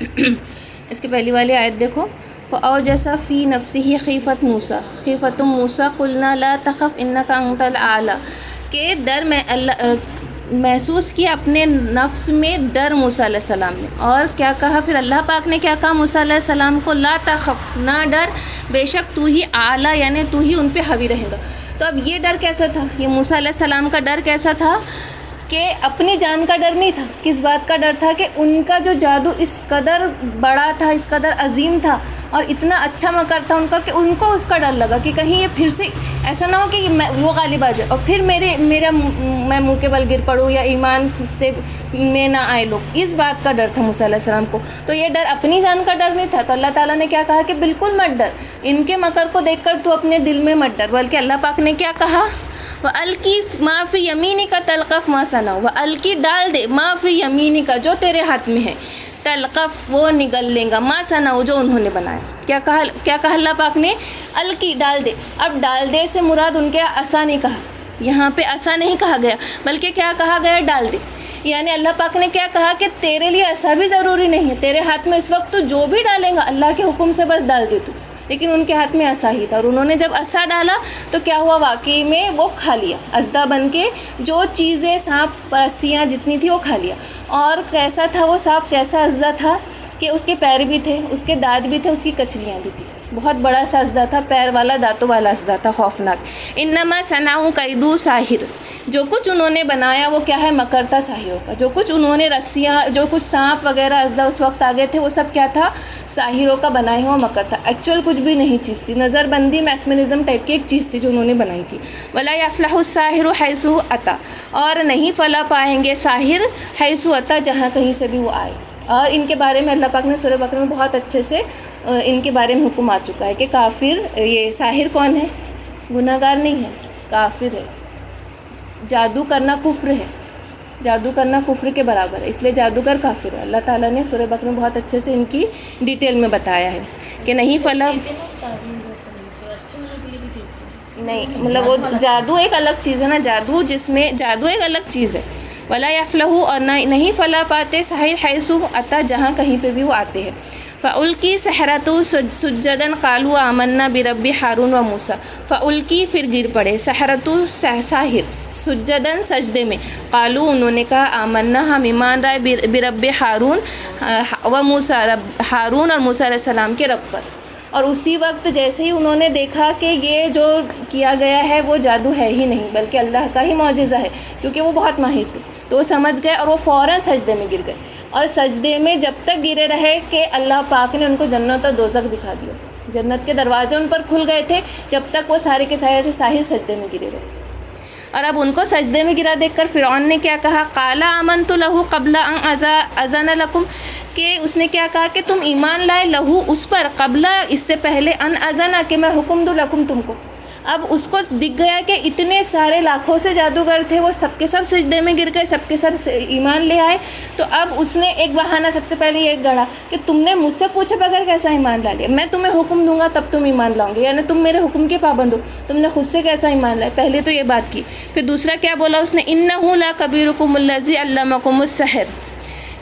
इसकी पहली वाली आयत देखो। और जैसा फ़ी नफसी ही खीफ़त मूसा। खीफ़त मूसा कुलना ला तखफ़ इन्नका अंतल आला। के डर में महसूस किया अपने नफ्स में डर मूसा सलाम ने। और क्या कहा फिर अल्लाह पाक ने? क्या कहा मूसा सलाम को? ला तखफ़, ना डर। बेशक तू ही आला, यानी तू ही उन पर हावी रहेगा। तो अब ये डर कैसा था? ये मूसा सलाम का डर कैसा था? कि अपनी जान का डर नहीं था, किस बात का डर था कि उनका जो जादू इस कदर बड़ा था, इस कदर अजीम था और इतना अच्छा मकर था उनका कि उनको उसका डर लगा कि कहीं ये फिर से ऐसा ना हो कि मैं, वो गालिब आ जाए। और फिर मेरे, मेरा मैं मुँह के बल गिर पड़ूँ या ईमान से में ना आए लोग। इस बात का डर था मूसम को। तो ये डर, अपनी जान का डर नहीं था। तो अल्लाह ताला ने क्या कहा कि बिल्कुल मत डर। इनके मकर को देखकर तू अपने दिल में मत डर। बल्कि अल्लाह पाक ने क्या कहा? व अलकी माफ़ी यमीनी का तलक़फ़ मा सना, व अलकी डाल दे माफ़ी यमीनी का जो तेरे हाथ में है, तलक़फ़ वो निगल लेंगा, मा सना जो उन्होंने बनाया। क्या कहा क्या कहा अल्लाह पाक ने? अलकी डाल दे। अब डाल दे से मुराद उनके असा नहीं कहा। यहाँ पे ऐसा नहीं कहा गया, बल्कि क्या कहा गया? डाल दे। यानी अल्लाह पाक ने क्या कहा कि तेरे लिए ऐसा भी ज़रूरी नहीं है। तेरे हाथ में इस वक्त तो जो भी डालेगा, अल्लाह के हुक्म से बस डाल दे तू। लेकिन उनके हाथ में असा ही था और उन्होंने जब असा डाला तो क्या हुआ? वाकई में वो खा लिया। अजदा बन के जो चीज़ें सांप रस्सियाँ जितनी थी वो खा लिया। और कैसा था वो सांप? कैसा अजदा था कि उसके पैर भी थे, उसके दाँत भी थे, उसकी कचलियाँ भी थी। बहुत बड़ा सजदा था, पैर वाला, दांतों वाला सजदा था, खौफनाक। इन्नमा सनाऊ कैदू साहिर। जो कुछ उन्होंने बनाया, वो क्या है? मकरता साहिरों का। जो कुछ उन्होंने रस्सियाँ, जो कुछ सांप वगैरह अजदा उस वक्त आ गए थे, वो सब क्या था? साहिरों का बनाया हुआ मकर था एक्चुअल कुछ भी नहीं चीज़ थी। नज़रबंदी, मैसमिनिज़म टाइप की एक चीज़ थी जो उन्होंने बनाई थी। वला यफलासाहिर हैसु अता। और नहीं फला पाएँगे साहिर हैसु अता जहाँ कहीं से भी वो आए। और इनके बारे में अल्लाह पाक ने सूर्य बकर में बहुत अच्छे से इनके बारे में हुक्म आ चुका है कि काफिर ये साहिर कौन है? गुनागार नहीं है काफिर है। जादू करना कुफ्र है। जादू करना कुफ्र के बराबर है इसलिए जादूगर काफिर है। अल्लाह ताला ने सूर्य बकर में बहुत अच्छे से इनकी डिटेल में बताया है कि नहीं फला नहीं मतलब वो जादू एक अलग चीज़ है ना जादू जिसमें जादू एक अलग चीज़ है। वला यफलहू और न, नहीं फला पाते साहिर हैसु अता जहाँ कहीं पर भी वो आते हैं। फ़ाउल की सहरतु सुजदन कालू आमन्ना बिरब हारून व मूसा। फ़ाउल की फिर गिर पड़े, सहरतु साहिर सुजदन सजदे में। कालू उन्होंने कहा, आमन्ना हम ईमान राय बिरब हारून व मूसा रब, हारून और मूसा सलाम के रब पर। और उसी वक्त जैसे ही उन्होंने देखा कि ये जो किया गया है, वो जादू है ही नहीं, बल्कि अल्लाह का ही मुआजा है, क्योंकि वो बहुत माहिर थे। तो वो समझ गए और वो फ़ौर सजदे में गिर गए। और सजदे में जब तक गिरे रहे कि अल्लाह पाक ने उनको जन्नत और दोजक दिखा दिया। जन्नत के दरवाजे उन पर खुल गए थे, जब तक वो सारे के सारे साहिर सजदे में गिरे रहे। और अब उनको सजदे में गिरा देख कर फ़िरौन ने क्या कहा? काला अमन तो लहू कबला अज़ा, अज़ान लकुम। के उसने क्या कहा कि तुम ईमान लाए लहू उस पर कबला, इससे पहले अन अज़ाना कि मैं हुक्म दूँ लकुम तुमको। अब उसको दिख गया कि इतने सारे लाखों से जादूगर थे, वो सबके सब सजदे में गिर गए, सबके सब ईमान ले आए। तो अब उसने एक बहाना सबसे पहले ये गढ़ा कि तुमने मुझसे पूछे बगैर कैसा ईमान ला लिया? मैं तुम्हें हुक्म दूँगा, तब तुम ईमान लाओगे। यानी तुम मेरे हुक्म के पाबंद हो। तुमने खुद से कैसा ईमान लाए पहले तो ये बात की। फिर दूसरा क्या बोला उसने? इन ला कबीर कुमल्लजी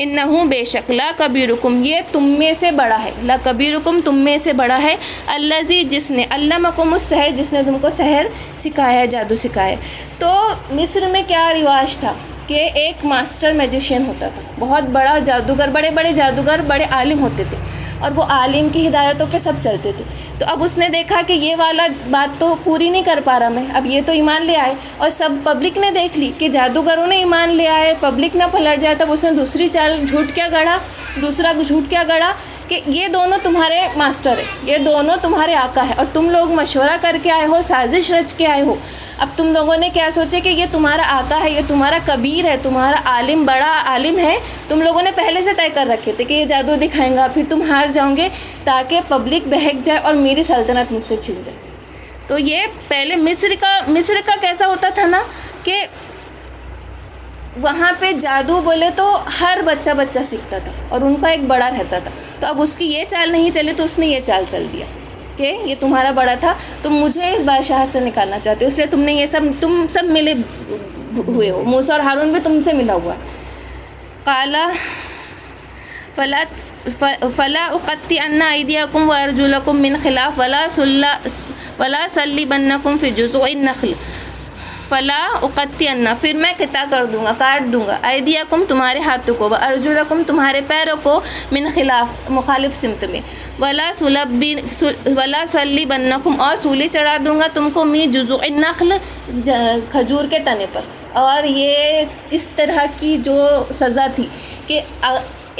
इन्नहू बेशक ला कबीरुकुम ये तुम में से बड़ा है। ला कबीरुकुम तुम में से बड़ा है। अल्लाजी, जिसने, अल्लामकुम उस शहर जिसने तुमको शहर सिखाया जादू सिखाया तो मिस्र में क्या रिवाज था? कि एक मास्टर मैजिशियन होता था। बहुत बड़ा जादूगर बड़े बड़े जादूगर, बड़े आलिम होते थे और वो आलिम की हिदायतों पे सब चलते थे। तो अब उसने देखा कि ये वाला बात तो पूरी नहीं कर पा रहा मैं। अब ये तो ईमान ले आए और सब पब्लिक ने देख ली कि जादूगरों ने ईमान ले आए पब्लिक ना पलट जाए, तब उसने दूसरी चाल, झूठ क्या गढ़ा? दूसरा झूठ क्या गढ़ा? कि ये दोनों तुम्हारे मास्टर है, ये दोनों तुम्हारे आका है और तुम लोग मशवरा करके आए हो, साजिश रच के आए हो। अब तुम लोगों ने क्या सोचे कि ये तुम्हारा आका है, ये तुम्हारा कबीर है, तुम्हारा आलिम, बड़ा आलिम है, तुम लोगों ने पहले से तय कर रखे थे कि ये जादू दिखाएँगा, फिर तुम हार जाओगे ताकि पब्लिक बहक जाए और मेरी सल्तनत मुझसे छिन जाए। तो ये पहले मिस्र का मिस्र का कैसा होता था ना कि वहाँ पे जादू बोले तो हर बच्चा बच्चा सीखता था और उनका एक बड़ा रहता था। तो अब उसकी ये चाल नहीं चली तो उसने ये चाल चल दिया कि ये तुम्हारा बड़ा था, तुम मुझे इस बादशाह से निकालना चाहते हो, इसलिए तुमने ये सब, तुम सब मिले हुए हो। मूसा और हारून भी तुमसे मिला हुआ। है काला, फला फ़ला उक़त्ती अन्ना ऐदियाकुम व अर्जुलकुम मिन खिलाफ, वला सुल्ला, वला सल्ली बन्नकुम जुज़ो नखल। फ़ला उक़त्ती अन्ना फिर मैं किता कर दूँगा, काट दूँगा। ऐदियाकुम तुम्हारे हाथों को व अर्जुलकुम तुम्हारे पैरों को मिन खिलाफ, मुखालिफ सिमत में। वला सुलबी वला सल्ली बन्नकुम और सूली चढ़ा दूँगा तुमको मी जुज़ो नखल खजूर के तने पर। और ये इस तरह की जो सज़ा थी कि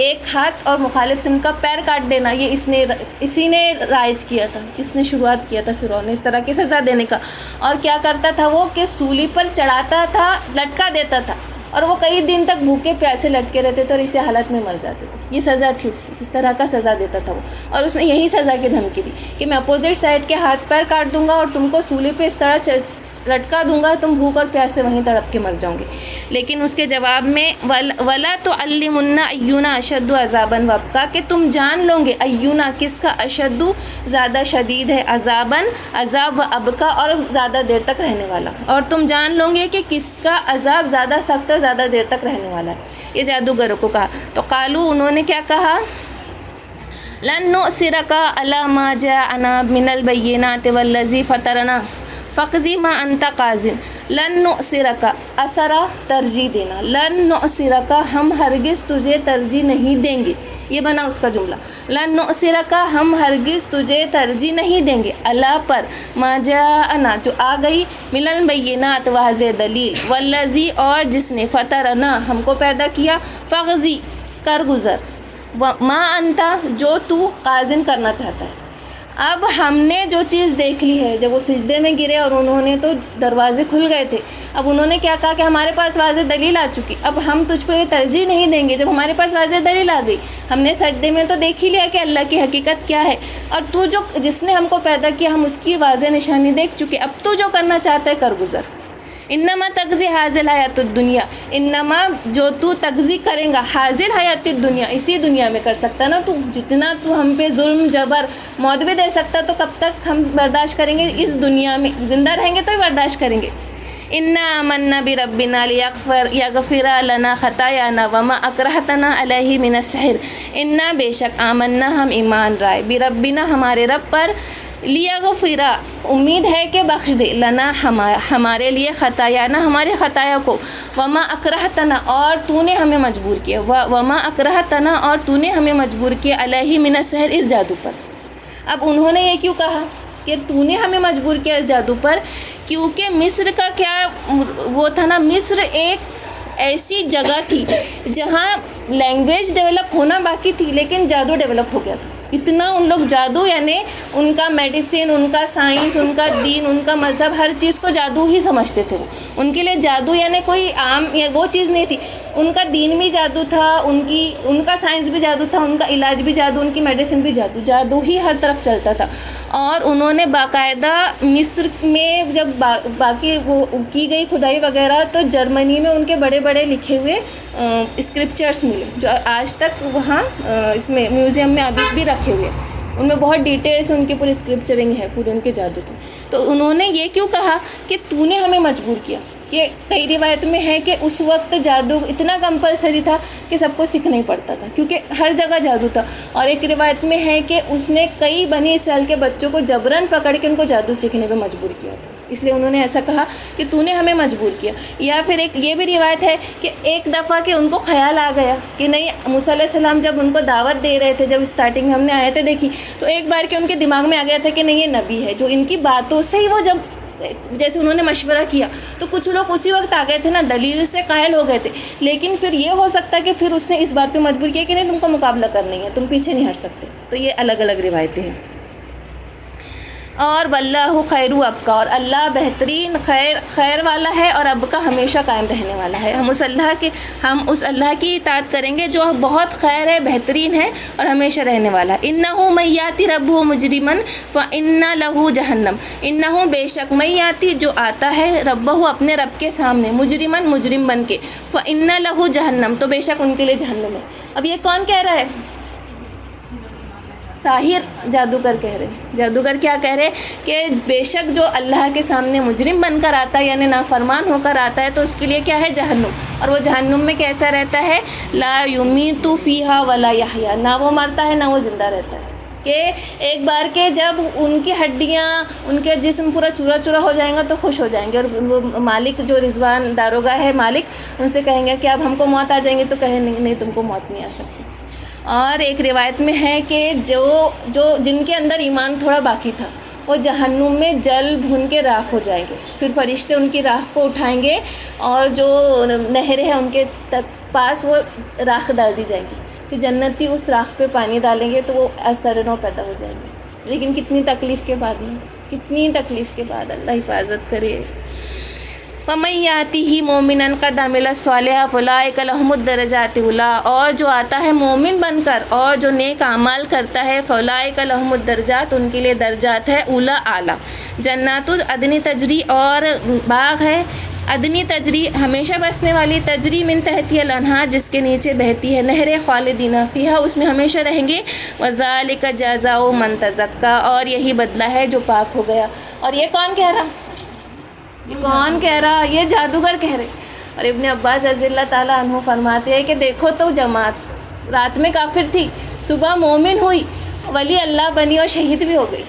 एक हाथ और मुखालिफ सिम का पैर काट देना, ये इसने इसी ने राइज किया था, इसने शुरुआत किया था फिर ने इस तरह की सज़ा देने का। और क्या करता था वो कि सूली पर चढ़ाता था, लटका देता था। और वो कई दिन तक भूखे प्यासे लटके रहते थे और इसी हालत में मर जाते थे। ये सज़ा थी उसकी। इस तरह का सज़ा देता था वो। और उसने यही सज़ा की धमकी दी कि मैं अपोजिट साइड के हाथ पैर काट दूँगा और तुमको सूली पे इस तरह लटका दूँगा तुम भूख और प्यास से वहीं तड़प के मर जाओगे। लेकिन उसके जवाब में वल, वला तो अल्लीमुन्ना अयूना अशद अजाबन वबका कि तुम जान लोगे अयूना किसका अशद ज़्यादा शदीद है अजाबन अजाब व अबका और ज़्यादा देर तक रहने वाला। और तुम जान लोगे कि किसका अजाब ज़्यादा सख्त ज़्यादा देर तक रहने वाला है। ये जादूगरों को कहा। तो कालू, उन्होंने क्या कहा? लन सिरका अला माजा अना मिनल बैनात वल्लजी फ़तरना। फ़ी माँ अंता काजिन लन सिर का असरा तरजीह देना लन सिर का हम हरगिज़ तुझे तरजीह नहीं देंगे ये बना उसका जुमला लन सिर का हम हरगिज़ तुझे तरजीह नहीं देंगे अल्लाह पर माजाना जो आ गई मिलन बैनात वाज दलील वल्लजी और जिसने फ़तरना हमको पैदा किया फ़ी कर गुज़र माँ अंता जो तू काजिन करना चाहता है अब हमने जो चीज़ देख ली है, जब वो सिजदे में गिरे और उन्होंने तो दरवाजे खुल गए थे, अब उन्होंने क्या कहा कि हमारे पास वाज दलील आ चुकी, अब हम तुझ पर तरजीह नहीं देंगे, जब हमारे पास वाज दलील आ गई, हमने सजदे में तो देख ही लिया कि अल्लाह की हकीकत क्या है, और तू जो, जिसने हमको पैदा किया, हम उसकी वाज निशानी देख चुके, अब तू जो करना चाहता है, कर गुज़र। इन्नमा तगज़ी हाजिल हयात दुनिया। इनमा जो तू तगज़ी करेगा, हाजिल हयात दुनिया। इसी दुनिया में कर सकता ना तू? जितना तू हम पे जुल्म, जबर, मौत भी दे सकता तो कब तक हम बर्दाश्त करेंगे? इस दुनिया में। ज़िंदा रहेंगे तो ही बर्दाश्त करेंगे। इन्ना मन्ना भी रबिना यफ़र यगफ़िरा लना ख़तायाना वमा अकरहतना अलही मिन सहर इन्ना बेशक आमन्ना हम ईमान राय भी रबिना हमारे रब पर लिया गफ़िरा उम्मीद है कि बख्श दे लना हमारा हमारे लिए ख़तायाना हमारे ख़ताया को वमा अकरह तना और तूने हमें मजबूर किया व वमा अकरह तना और तूने हमें मजबूर किया अलही मिन सहर इस जादू पर अब उन्होंने ये क्यों कहा कि तूने हमें मजबूर किया इस जादू पर, क्योंकि मिस्र का क्या वो था ना, मिस्र एक ऐसी जगह थी जहाँ लैंग्वेज डेवलप होना बाकी थी, लेकिन जादू डेवलप हो गया था। इतना उन लोग जादू यानी उनका मेडिसिन उनका साइंस उनका दीन उनका मज़हब हर चीज़ को जादू ही समझते थे वो। उनके लिए जादू यानी कोई आम या वो चीज़ नहीं थी। उनका दीन भी जादू था उनकी उनका साइंस भी जादू था उनका इलाज भी जादू उनकी मेडिसिन भी जादू। जादू ही हर तरफ़ चलता था। और उन्होंने बाकायदा मिस्र में जब बा, बाकी वो की गई खुदाई वगैरह तो जर्मनी में उनके बड़े बड़े लिखे हुए स्क्रिप्चर्स मिले जो आज तक वहाँ इसमें म्यूज़ियम में अभी भी रख रखे हुए उनमें बहुत डिटेल्स उनकी पूरी स्क्रिप्चरिंग है, पूरे उनके जादू की। तो उन्होंने ये क्यों कहा कि तूने हमें मजबूर किया? कि कई रिवायत में है कि उस वक्त जादू इतना कंपलसरी था कि सबको सीखना ही पड़ता था, क्योंकि हर जगह जादू था। और एक रिवायत में है कि उसने कई बनी साल के बच्चों को जबरन पकड़ के उनको जादू सीखने पर मजबूर किया था। इसलिए उन्होंने ऐसा कहा कि तूने हमें मजबूर किया। या फिर एक, ये भी रिवायत है कि एक दफ़ा कि उनको ख्याल आ गया कि नहीं मूसम जब उनको दावत दे रहे थे, जब स्टार्टिंग में हमने आए थे देखी तो एक बार के उनके दिमाग में आ गया था कि नहीं, ये नबी है, जो इनकी बातों से ही वो जब, जैसे उन्होंने मशवरा किया तो कुछ लोग उसी वक्त आ गए थे ना, दलील से कायल हो गए थे। लेकिन फिर ये हो सकता है कि फिर उसने इस बात पे मजबूर किया कि नहीं, तुमको मुकाबला करनी है तुम पीछे नहीं हट सकते। तो ये अलग अलग रिवायतें हैं। और वल्लाह खैर अबका, और अल्लाह बेहतरीन खैर खैर वाला है और अब का हमेशा कायम रहने वाला है। हम उस अल्लाह के, हम उस अल्लाह की इतात करेंगे जो बहुत खैर है, बेहतरीन है और हमेशा रहने वाला है। इन्ना हूँ मैयाती रब हो मुजरिमन, फ़ इन्ना लहू जहन्नम। इन्ना बेशक मैयाती जो आता है रब हो अपने रब के सामने, मुजरिमन मुजरिम बन के, फ़ इन्ना लहू जहन्नम तो बेशक उनके लिए जहन्नम है। अब ये कौन कह रहा है? साहिर जादूगर कह रहे जादूगर क्या कह रहे कि बेशक जो अल्लाह के सामने मुजरिम बनकर आता है यानी नाफरमान होकर आता है तो उसके लिए क्या है? जहन्नुम। और वो जहन्नुम में कैसा रहता है? ला युमी तो फ़ीहा वला याहिया। ना वो मरता है ना वो ज़िंदा रहता है। कि एक बार के जब उनकी हड्डियाँ उनके जिसम पूरा चूरा चूरा हो जाएगा तो खुश हो जाएँगे। और वो मालिक जो रिजवान दारोगा है मालिक उनसे कहेंगे कि अब हमको मौत आ जाएँगे। तो कहें नहीं, नहीं तुमको मौत नहीं आ सकती। और एक रिवायत में है कि जो जो जिनके अंदर ईमान थोड़ा बाकी था, वो जहन्नुम में जल भून के राख हो जाएँगे। फिर फरिश्ते उनकी राख को उठाएँगे और जो नहरें हैं उनके तक पास वो राख डाल दी जाएगी। फिर जन्नती उस राख पे पानी डालेंगे तो वो असरनों पैदा हो जाएँगे। लेकिन कितनी तकलीफ़ के बाद में कितनी तकलीफ़ के बाद अल्लाह हिफाजत करे। पमैयाती ही मोमिन का दामिला सालह फ़लाकलहमदरजातला और जो आता है मोमिन बनकर, और जो नेक अमाल करता है फ़लाकलहमदरजात उनके लिए दर्जात है उला आला। जन्नातुल अदनी तजरी और बाग है। अदनी तजरी हमेशा बसने वाली तजरी मिन तहती अनहार, जिसके नीचे बहती है नहर खालिदीना फ़िहा। उसमें हमेशा रहेंगे वज़ाल का जाज़ा मन तज़क्का। और यही बदला है जो पाक हो गया। और ये कौन कह रहा? ये कौन कह रहा? ये जादूगर कह रहे। और इब्ने अब्बास रज़ील्ला ताला फरमाते हैं कि देखो तो जमात रात में काफिर थी सुबह मोमिन हुई वली अल्लाह बनी और शहीद भी हो गई।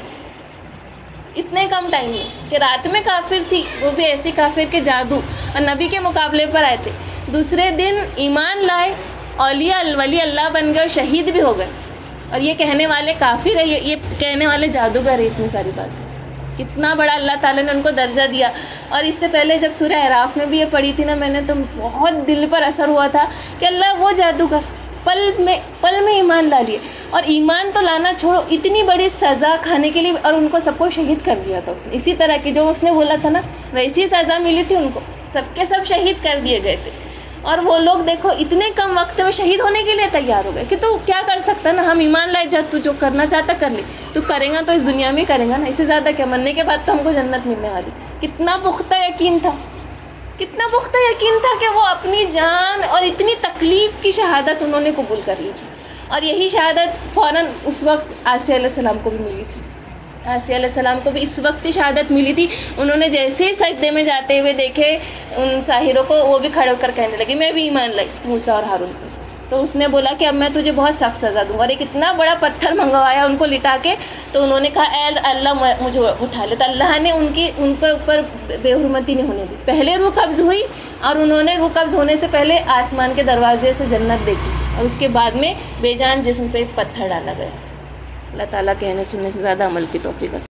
इतने कम टाइम में कि रात में काफिर थी वो भी ऐसी काफिर के जादू और नबी के मुकाबले पर आए थे। दूसरे दिन ईमान लाए औलिया वली अल्लाह बन गए और शहीद भी हो गए। और ये कहने वाले काफिर है ये, ये कहने वाले जादूगर है इतनी सारी बातें। कितना बड़ा अल्लाह ताला ने उनको दर्जा दिया। और इससे पहले जब सूर्य अराफ में भी ये पढ़ी थी ना मैंने तो बहुत दिल पर असर हुआ था कि अल्लाह वो जादूगर पल में पल में ईमान ला लिए। और ईमान तो लाना छोड़ो, इतनी बड़ी सज़ा खाने के लिए और उनको सबको शहीद कर दिया था उसने। इसी तरह की जो उसने बोला था ना, वैसी सज़ा मिली थी उनको। सबके सब शहीद कर दिए गए थे। और वो लोग देखो, इतने कम वक्त में शहीद होने के लिए तैयार हो गए कि तू क्या कर सकता ना? हम ईमान लाए जा तू जो करना चाहता कर ले। तू करेगा तो इस दुनिया में करेगा ना? इससे ज़्यादा क्या? मरने के बाद तो हमको जन्नत मिलने वाली। कितना पुख्ता यकीन था। कितना पुख्ता यकीन था कि वो अपनी जान और इतनी तकलीफ़ की शहादत उन्होंने कबूल कर ली थी। और यही शहादत फ़ौर उस वक्त आसिया को भी मिली थी। आसिया को भी इस वक्त ही शहादत मिली थी। उन्होंने जैसे ही सजदे में जाते हुए देखे, उन साहिरों को वो भी खड़े होकर कहने लगी, मैं भी ईमान लाई, मूसा और हारून पर तो उसने बोला कि, अब मैं तुझे बहुत सख्त सज़ा दूँगा। और एक इतना बड़ा पत्थर मंगवाया उनको लिटा के तो उन्होंने कहा अल्लाह मुझे उठा ले। तो अल्लाह ने उनकी, उनके ऊपर बेहरमती नहीं होने दी। पहले रू कब्ज़ हुई और उन्होंने रू कब्ज़ होने से पहले आसमान के दरवाजे से जन्नत देखी और उसके बाद में बेजान जिसम पे पत्थर डाला गया। अल्लाह ताला कहने सुनने से ज़्यादा अमल की तोफ़ी